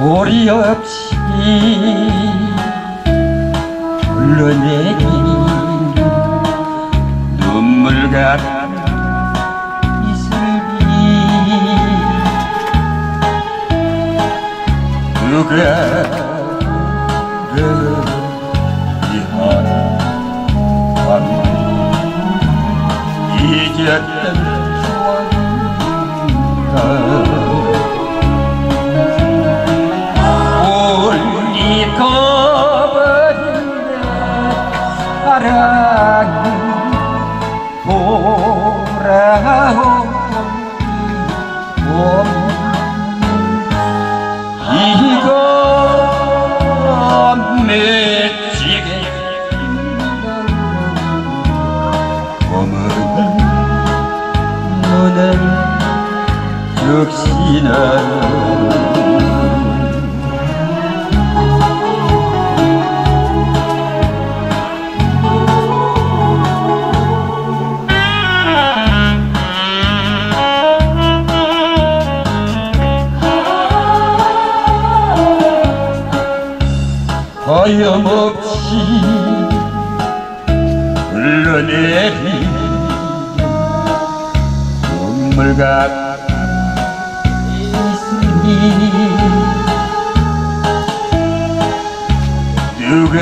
고리 없이 흘러내린 눈물 같은 이슬비. 누가 그를 위한 밤 잊었던 추억인가 역시나 하염없이 흘러내린 눈물 이슬이 누가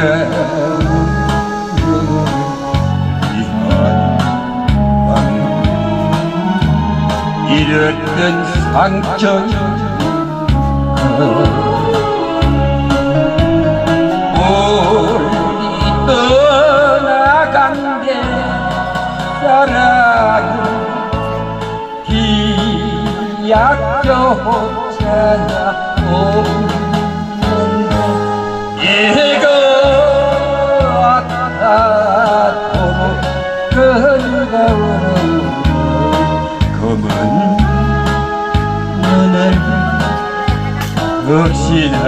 잃었던 상처 사랑은 기약조차나 없는데 얘가 닿도록 그가오는 검은 눈을 역시나